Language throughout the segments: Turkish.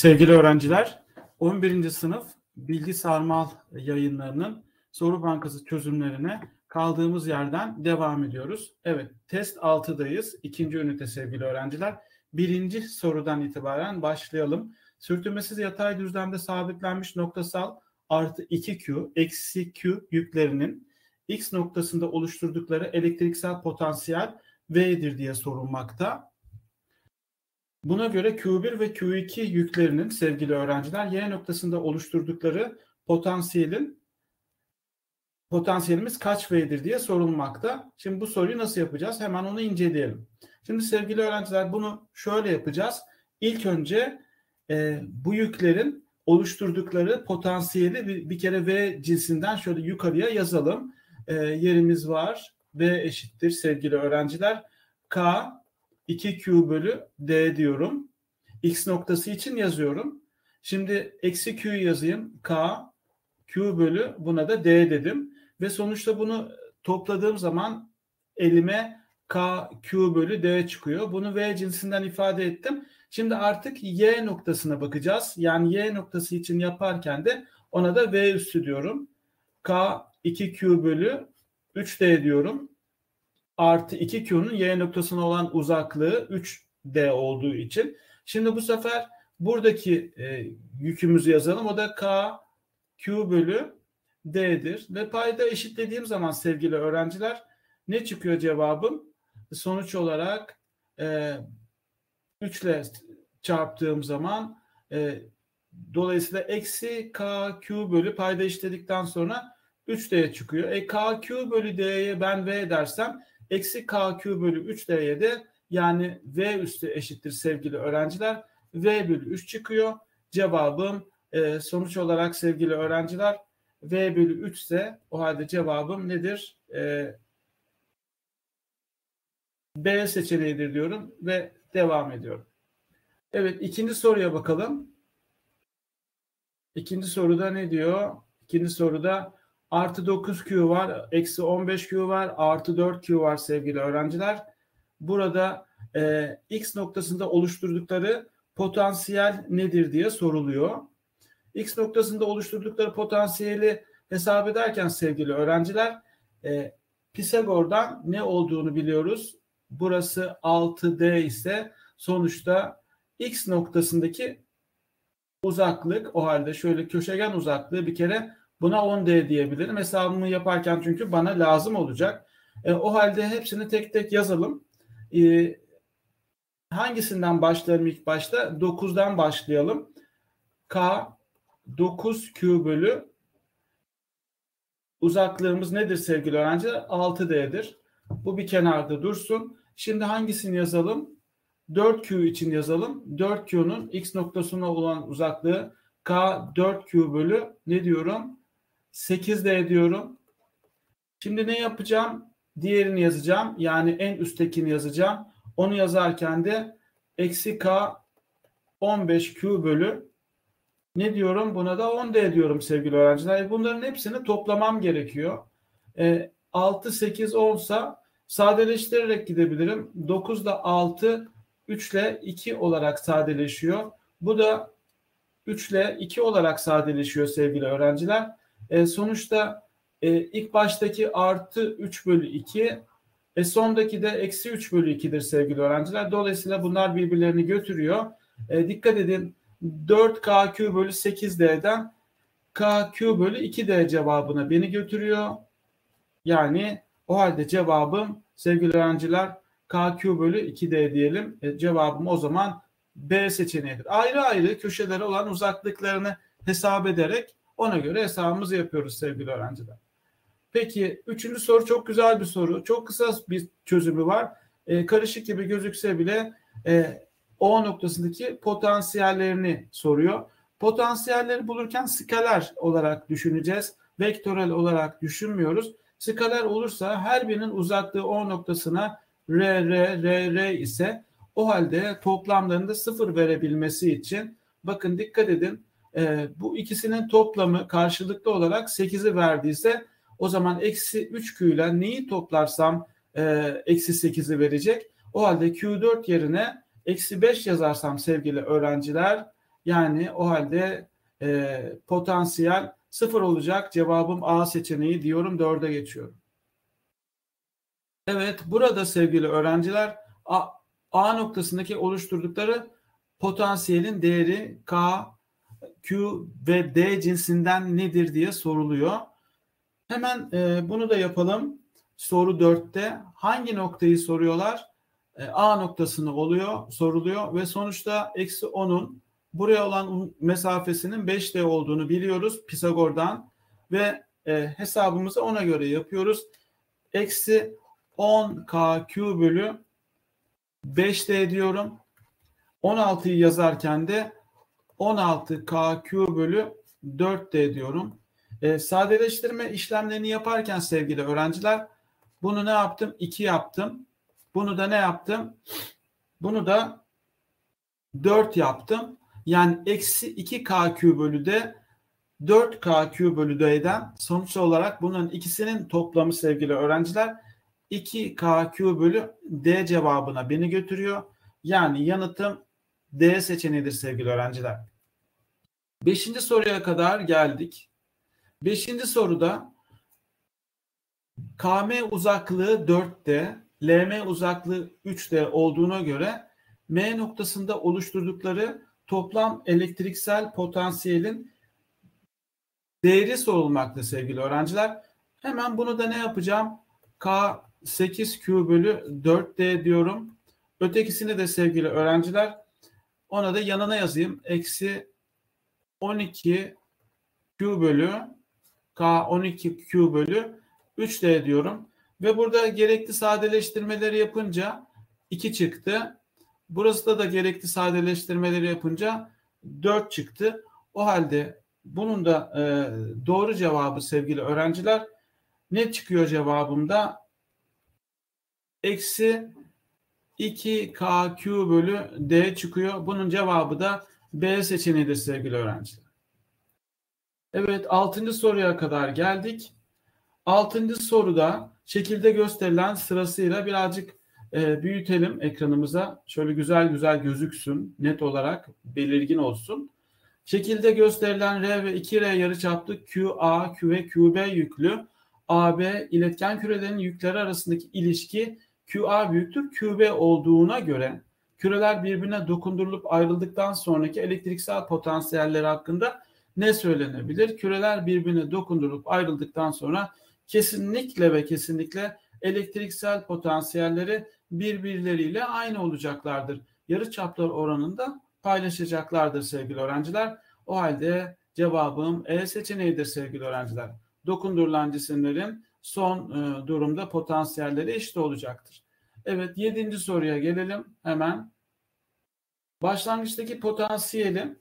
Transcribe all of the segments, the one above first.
Sevgili öğrenciler, 11. sınıf Bilgi Sarmal yayınlarının soru bankası çözümlerine kaldığımız yerden devam ediyoruz. Evet, test 6'dayız. İkinci ünite sevgili öğrenciler. Birinci sorudan itibaren başlayalım. Sürtünmesiz yatay düzlemde sabitlenmiş noktasal artı 2Q eksi Q yüklerinin X noktasında oluşturdukları elektriksel potansiyel V'dir diye sorulmakta. Buna göre Q1 ve Q2 yüklerinin sevgili öğrenciler Y noktasında oluşturdukları potansiyelin potansiyelimiz kaç V'dir diye sorulmakta. Şimdi bu soruyu nasıl yapacağız? Hemen onu inceleyelim. Şimdi sevgili öğrenciler bunu şöyle yapacağız. İlk önce e, bu yüklerin oluşturdukları potansiyeli bir, bir kere V cinsinden şöyle yukarıya yazalım. E, yerimiz var. V eşittir sevgili öğrenciler. K 2Q bölü D diyorum. X noktası için yazıyorum. Şimdi eksi Q yazayım. K Q bölü buna da D dedim. Ve sonuçta bunu topladığım zaman elime K Q bölü D çıkıyor. Bunu V cinsinden ifade ettim. Şimdi artık Y noktasına bakacağız. Yani Y noktası için yaparken de ona da V üstü diyorum. K 2Q bölü 3D diyorum artı 2Q'nun Y noktasına olan uzaklığı 3D olduğu için. Şimdi bu sefer buradaki e, yükümüzü yazalım. O da K Q bölü D'dir. Ve payda eşitlediğim zaman sevgili öğrenciler ne çıkıyor cevabım? Sonuç olarak e, 3 ile çarptığım zaman e, dolayısıyla eksi K Q bölü payda eşitledikten sonra 3D çıkıyor. E K Q bölü D'ye ben V dersem Eksi KQ bölü 3 D'ye de yani V üstü eşittir sevgili öğrenciler. V bölü 3 çıkıyor. Cevabım e, sonuç olarak sevgili öğrenciler V bölü 3 ise o halde cevabım nedir? E, B seçeneğidir diyorum ve devam ediyorum. Evet ikinci soruya bakalım. İkinci soruda ne diyor? İkinci soruda Artı 9Q var, eksi 15Q var, artı 4Q var sevgili öğrenciler. Burada e, X noktasında oluşturdukları potansiyel nedir diye soruluyor. X noktasında oluşturdukları potansiyeli hesap ederken sevgili öğrenciler e, Pisagor'dan ne olduğunu biliyoruz. Burası 6D ise sonuçta X noktasındaki uzaklık o halde şöyle köşegen uzaklığı bir kere Buna 10D diyebilirim. Hesabımı yaparken çünkü bana lazım olacak. E, o halde hepsini tek tek yazalım. E, hangisinden başlayalım ilk başta? 9'dan başlayalım. K 9Q bölü uzaklığımız nedir sevgili öğrenciler? 6D'dir. Bu bir kenarda dursun. Şimdi hangisini yazalım? 4Q için yazalım. 4Q'nun x noktasına olan uzaklığı K 4Q bölü ne diyorum? 8 de ediyorum. Şimdi ne yapacağım? Diğerini yazacağım. Yani en üsttekini yazacağım. Onu yazarken de eksi k 15q bölü ne diyorum? Buna da 10 d diyorum sevgili öğrenciler. Bunların hepsini toplamam gerekiyor. E, 6, 8, 10 sa sadeleştirerek gidebilirim. 9 da 6, 3 ile 2 olarak sadeleşiyor. Bu da 3 ile 2 olarak sadeleşiyor sevgili öğrenciler. E, sonuçta e, ilk baştaki artı 3 bölü 2 e, sondaki de eksi 3 bölü 2'dir sevgili öğrenciler. Dolayısıyla bunlar birbirlerini götürüyor. E, dikkat edin 4KQ bölü 8D'den KQ bölü 2D cevabına beni götürüyor. Yani o halde cevabım sevgili öğrenciler KQ bölü 2D diyelim. E, cevabım o zaman B seçeneğidir. Ayrı ayrı köşelere olan uzaklıklarını hesap ederek ona göre hesabımızı yapıyoruz sevgili öğrenciler. Peki üçüncü soru çok güzel bir soru. Çok kısa bir çözümü var. E, karışık gibi gözükse bile e, O noktasındaki potansiyellerini soruyor. Potansiyelleri bulurken skaler olarak düşüneceğiz. Vektörel olarak düşünmüyoruz. Skaler olursa her birinin uzaklığı O noktasına R, R, R, R ise o halde toplamlarında sıfır verebilmesi için bakın dikkat edin e, bu ikisinin toplamı karşılıklı olarak 8'i verdiyse o zaman eksi 3 Q ile neyi toplarsam e, eksi 8'i verecek. O halde Q4 yerine eksi 5 yazarsam sevgili öğrenciler Yani o halde e, potansiyel sıfır olacak. Cevabım A seçeneği diyorum. Dörde geçiyorum. Evet burada sevgili öğrenciler A, A noktasındaki oluşturdukları potansiyelin değeri K, Q ve D cinsinden nedir diye soruluyor. Hemen e, bunu da yapalım. Soru 4'te hangi noktayı soruyorlar? E, A noktasını oluyor, soruluyor ve sonuçta eksi 10'un buraya olan mesafesinin 5D olduğunu biliyoruz Pisagor'dan ve e, hesabımızı ona göre yapıyoruz. Eksi 10 KQ bölü 5D diyorum. 16'yı yazarken de 16 KQ bölü 4D diyorum. E, sadeleştirme işlemlerini yaparken sevgili öğrenciler bunu ne yaptım? 2 yaptım. Bunu da ne yaptım? Bunu da 4 yaptım. Yani eksi 2 KQ bölü D 4 KQ bölü D'den sonuç olarak bunun ikisinin toplamı sevgili öğrenciler 2 KQ bölü D cevabına beni götürüyor. Yani yanıtım D seçeneğidir sevgili öğrenciler. Beşinci soruya kadar geldik. Beşinci soruda KM uzaklığı 4D, LM uzaklığı 3D olduğuna göre M noktasında oluşturdukları toplam elektriksel potansiyelin değeri sorulmakta sevgili öğrenciler. Hemen bunu da ne yapacağım? K 8Q bölü 4D diyorum. Ötekisini de sevgili öğrenciler ona da yanına yazayım. Eksi 12 Q bölü K 12 Q bölü 3D diyorum. Ve burada gerekli sadeleştirmeleri yapınca 2 çıktı. Burası da da gerekli sadeleştirmeleri yapınca 4 çıktı. O halde bunun da e, doğru cevabı sevgili öğrenciler ne çıkıyor cevabımda? Eksi 2KQ bölü D çıkıyor. Bunun cevabı da B seçeneğidir sevgili öğrenciler. Evet altıncı soruya kadar geldik. Altıncı soruda şekilde gösterilen sırasıyla birazcık e, büyütelim ekranımıza. Şöyle güzel güzel gözüksün, net olarak belirgin olsun. Şekilde gösterilen R ve 2R yarıçaplı QA, Q ve QB yüklü AB iletken kürelerin yükleri arasındaki ilişki QA büyüktür QB olduğuna göre küreler birbirine dokundurulup ayrıldıktan sonraki elektriksel potansiyelleri hakkında ne söylenebilir? Küreler birbirine dokundurulup ayrıldıktan sonra kesinlikle ve kesinlikle elektriksel potansiyelleri birbirleriyle aynı olacaklardır. Yarı çaplar oranında paylaşacaklardır sevgili öğrenciler. O halde cevabım E seçeneğidir sevgili öğrenciler. Dokundurulan cisimlerin son e, durumda potansiyelleri eşit olacaktır. Evet yedinci soruya gelelim hemen. Başlangıçtaki potansiyeli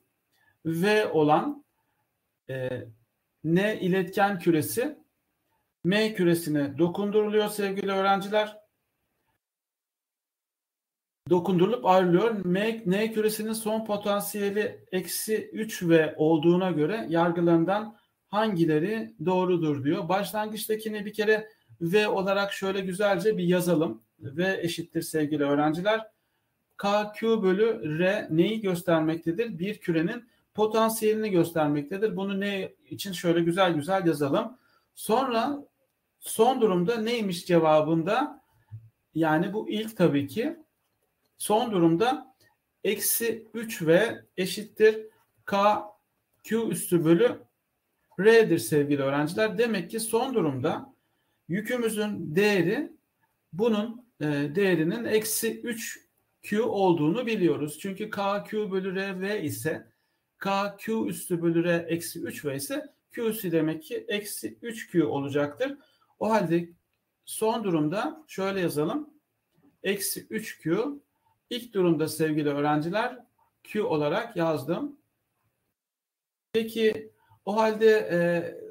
V olan e, N iletken küresi M küresine dokunduruluyor sevgili öğrenciler. Dokundurulup ayrılıyor. M, N küresinin son potansiyeli eksi 3V olduğuna göre yargılarından hangileri doğrudur diyor. Başlangıçtakini bir kere V olarak şöyle güzelce bir yazalım. V eşittir sevgili öğrenciler. KQ bölü R neyi göstermektedir? Bir kürenin potansiyelini göstermektedir. Bunu ne için şöyle güzel güzel yazalım. Sonra son durumda neymiş cevabında? Yani bu ilk tabii ki. Son durumda eksi 3 v eşittir K Q üstü bölü R'dir sevgili öğrenciler. Demek ki son durumda yükümüzün değeri bunun e, değerinin eksi 3 Q olduğunu biliyoruz. Çünkü K Q bölü R V ise K Q üstü bölü R eksi 3 V ise Q'si demek ki eksi 3 Q olacaktır. O halde son durumda şöyle yazalım. Eksi 3 Q ilk durumda sevgili öğrenciler Q olarak yazdım. Peki o halde e,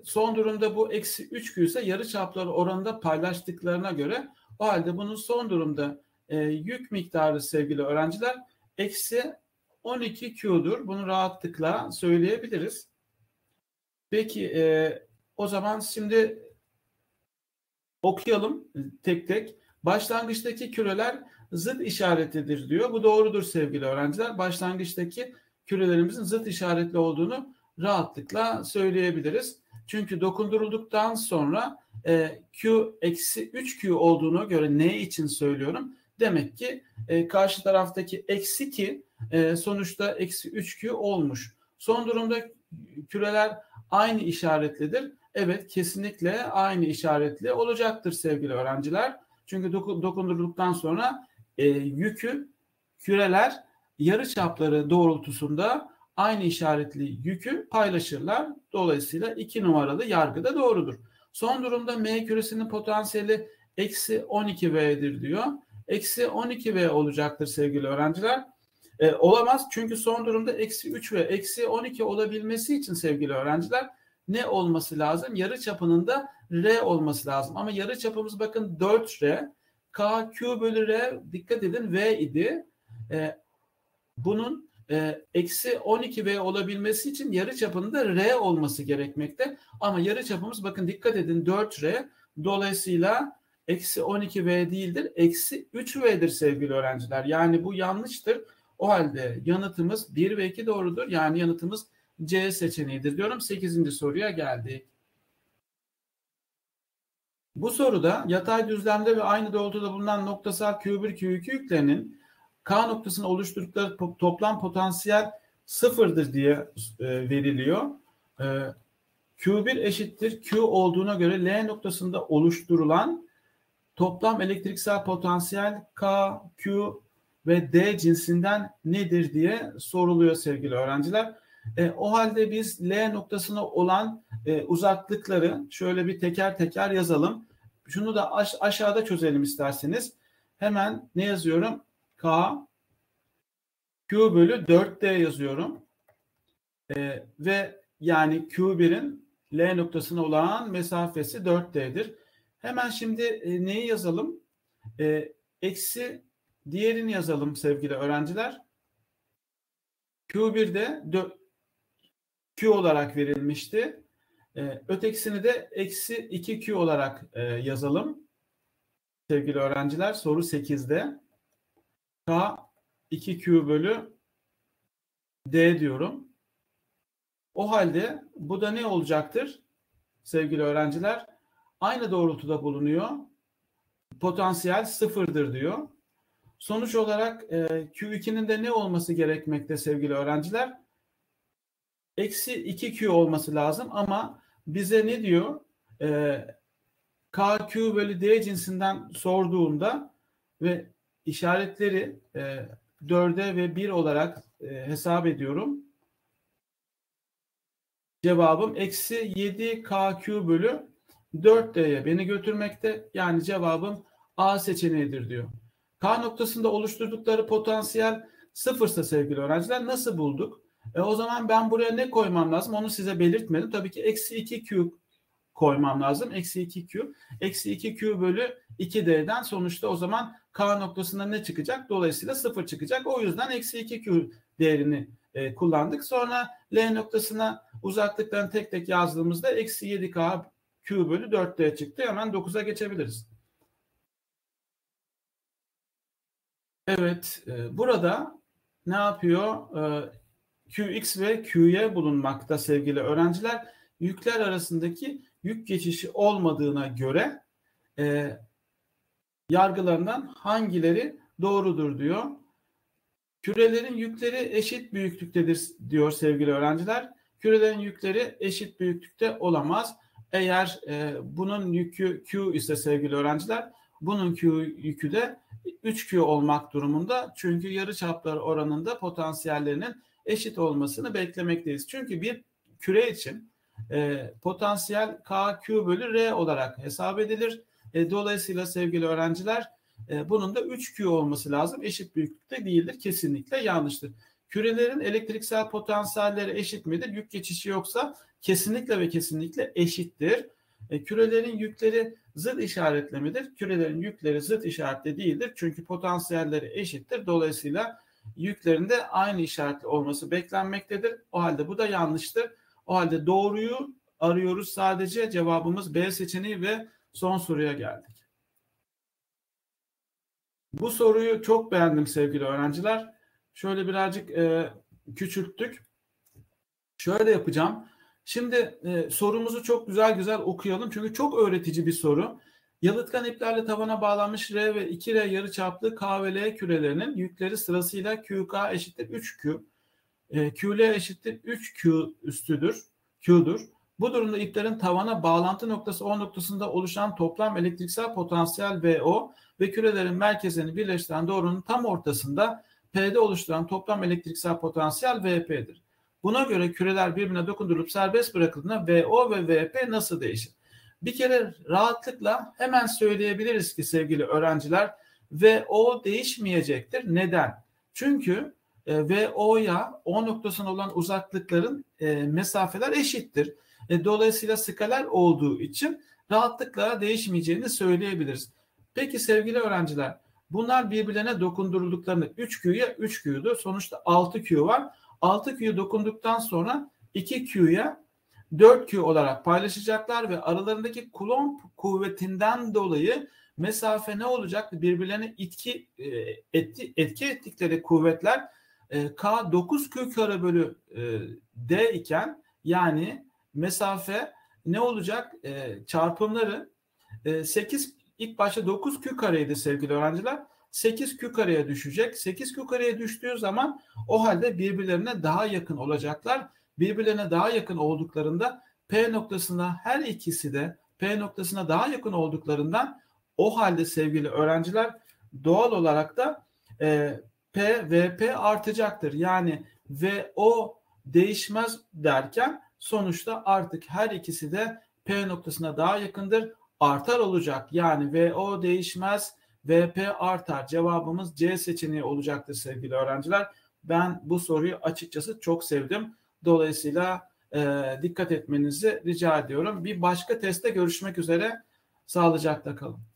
son durumda bu eksi 3 Q ise yarı çapları oranında paylaştıklarına göre o halde bunun son durumda e, yük miktarı sevgili öğrenciler eksi 12 Q'dur. Bunu rahatlıkla söyleyebiliriz. Peki e, o zaman şimdi okuyalım tek tek. Başlangıçtaki küreler zıt işaretidir diyor. Bu doğrudur sevgili öğrenciler. Başlangıçtaki kürelerimizin zıt işaretli olduğunu rahatlıkla söyleyebiliriz. Çünkü dokundurulduktan sonra e, Q eksi 3Q olduğunu göre ne için söylüyorum? Demek ki e, karşı taraftaki eksi ki e, sonuçta eksi 3Q olmuş. Son durumda küreler aynı işaretlidir. Evet kesinlikle aynı işaretli olacaktır sevgili öğrenciler. Çünkü doku, dokundurulduktan sonra e, yükü küreler yarı çapları doğrultusunda aynı işaretli yükü paylaşırlar. Dolayısıyla iki numaralı yargı da doğrudur. Son durumda M küresinin potansiyeli eksi 12V'dir diyor. Eksi 12V olacaktır sevgili öğrenciler. E, olamaz çünkü son durumda eksi 3 ve eksi 12 olabilmesi için sevgili öğrenciler ne olması lazım? Yarı çapının da R olması lazım. Ama yarı çapımız bakın 4R. K, Q bölü R dikkat edin V idi. E, bunun e, eksi 12V olabilmesi için yarı çapında R olması gerekmekte. Ama yarı çapımız bakın dikkat edin 4R. Dolayısıyla eksi 12V değildir. Eksi 3V'dir sevgili öğrenciler. Yani bu yanlıştır. O halde yanıtımız 1 ve 2 doğrudur. Yani yanıtımız C seçeneğidir diyorum. 8. soruya geldik. Bu soruda yatay düzlemde ve aynı doğrultuda bulunan noktasal Q1 Q2 yüklerinin K noktasını oluşturdukları toplam potansiyel sıfırdır diye e, veriliyor. E, Q1 eşittir Q olduğuna göre L noktasında oluşturulan toplam elektriksel potansiyel K, Q ve D cinsinden nedir diye soruluyor sevgili öğrenciler. E, o halde biz L noktasına olan e, uzaklıkları şöyle bir teker teker yazalım. Şunu da aş- aşağıda çözelim isterseniz. Hemen ne yazıyorum? K Q bölü 4D yazıyorum. E, ve yani Q1'in L noktasına olan mesafesi 4D'dir. Hemen şimdi e, neyi yazalım? E, eksi diğerini yazalım sevgili öğrenciler. Q1'de Q olarak verilmişti. E, ötekisini de eksi 2Q olarak e, yazalım. Sevgili öğrenciler soru 8'de. K 2Q bölü D diyorum. O halde bu da ne olacaktır? Sevgili öğrenciler aynı doğrultuda bulunuyor. Potansiyel sıfırdır diyor. Sonuç olarak e, Q2'nin de ne olması gerekmekte sevgili öğrenciler? Eksi 2Q olması lazım ama bize ne diyor? E, KQ bölü D cinsinden sorduğunda ve işaretleri e, 4'e ve 1 olarak e, hesap ediyorum. Cevabım eksi 7KQ bölü 4D'ye beni götürmekte. Yani cevabım A seçeneğidir diyor. K noktasında oluşturdukları potansiyel sıfırsa sevgili öğrenciler nasıl bulduk? E, o zaman ben buraya ne koymam lazım onu size belirtmedim. Tabii ki eksi 2Q koymam lazım. Eksi 2Q. Eksi 2Q bölü 2D'den sonuçta o zaman K noktasında ne çıkacak? Dolayısıyla 0 çıkacak. O yüzden eksi 2Q değerini e, kullandık. Sonra L noktasına uzaklıklarını tek tek yazdığımızda eksi 7K Q bölü 4D çıktı. Hemen 9'a geçebiliriz. Evet. E, burada ne yapıyor? E, QX ve QY bulunmakta sevgili öğrenciler. Yükler arasındaki yük geçişi olmadığına göre e, yargılarından hangileri doğrudur diyor. Kürelerin yükleri eşit büyüklüktedir diyor sevgili öğrenciler. Kürelerin yükleri eşit büyüklükte olamaz. Eğer e, bunun yükü Q ise sevgili öğrenciler bunun Q yükü de 3Q olmak durumunda. Çünkü yarı çaplar oranında potansiyellerinin eşit olmasını beklemekteyiz. Çünkü bir küre için e, potansiyel KQ bölü R olarak hesap edilir. E, dolayısıyla sevgili öğrenciler e, bunun da 3Q olması lazım. Eşit büyüklükte değildir. Kesinlikle yanlıştır. Kürelerin elektriksel potansiyelleri eşit midir? Yük geçişi yoksa kesinlikle ve kesinlikle eşittir. E, kürelerin yükleri zıt işaretli midir? Kürelerin yükleri zıt işaretli değildir. Çünkü potansiyelleri eşittir. Dolayısıyla yüklerinde aynı işaretli olması beklenmektedir. O halde bu da yanlıştır. O halde doğruyu arıyoruz sadece. Cevabımız B seçeneği ve son soruya geldik. Bu soruyu çok beğendim sevgili öğrenciler. Şöyle birazcık e, küçülttük. Şöyle yapacağım. Şimdi e, sorumuzu çok güzel güzel okuyalım. Çünkü çok öğretici bir soru. Yalıtkan iplerle tavana bağlanmış R ve 2R yarıçaplı K ve L kürelerinin yükleri sırasıyla QK eşittir 3Q. E, QL eşittir 3Q üstüdür. Q'dur. Bu durumda iplerin tavana bağlantı noktası O noktasında oluşan toplam elektriksel potansiyel VO ve kürelerin merkezini birleştiren doğrunun tam ortasında P'de oluşturan toplam elektriksel potansiyel VP'dir. Buna göre küreler birbirine dokundurulup serbest bırakıldığında VO ve VP nasıl değişir? Bir kere rahatlıkla hemen söyleyebiliriz ki sevgili öğrenciler VO değişmeyecektir. Neden? Çünkü e, VO'ya O noktasına olan uzaklıkların e, mesafeler eşittir. E, dolayısıyla skaler olduğu için rahatlıkla değişmeyeceğini söyleyebiliriz. Peki sevgili öğrenciler bunlar birbirlerine dokundurulduklarını 3Q'ya 3Q'du. Sonuçta 6Q var. 6Q'yu dokunduktan sonra 2Q'ya 4Q olarak paylaşacaklar ve aralarındaki Coulomb kuvvetinden dolayı mesafe ne olacak? Birbirlerine etki, e, etki, etki ettikleri kuvvetler e, K 9Q kare bölü e, D iken yani mesafe ne olacak? Çarpımları 8 ilk başta 9Q kareydi sevgili öğrenciler. 8Q kareye düşecek. 8Q kareye düştüğü zaman o halde birbirlerine daha yakın olacaklar. Birbirlerine daha yakın olduklarında P noktasına her ikisi de P noktasına daha yakın olduklarından o halde sevgili öğrenciler doğal olarak da e, P VP artacaktır. Yani VO değişmez derken sonuçta artık her ikisi de P noktasına daha yakındır. Artar olacak. Yani VO değişmez VP artar. Cevabımız C seçeneği olacaktır sevgili öğrenciler. Ben bu soruyu açıkçası çok sevdim. Dolayısıyla e, dikkat etmenizi rica ediyorum. Bir başka testte görüşmek üzere. Sağlıcakla kalın.